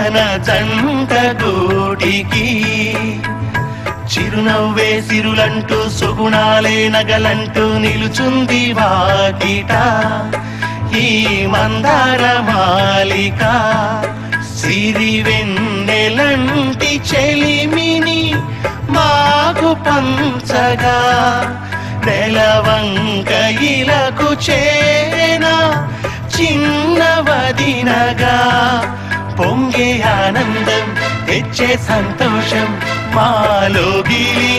మన జంట గూటికి చిరునవ్వే సిరులంటూ సుగుణాలే నగలంటూ నిలుచుంది వాకిట. ఈ మందార మాలిక సిరి వెన్నెలంటి చెలిమిని మాకు పంచగా. నెలవంక ఇలకు చేనా చిన్నవదినగా. తెచ్చే ఆనందం తెచ్చే సంతోషం మాలో గిలి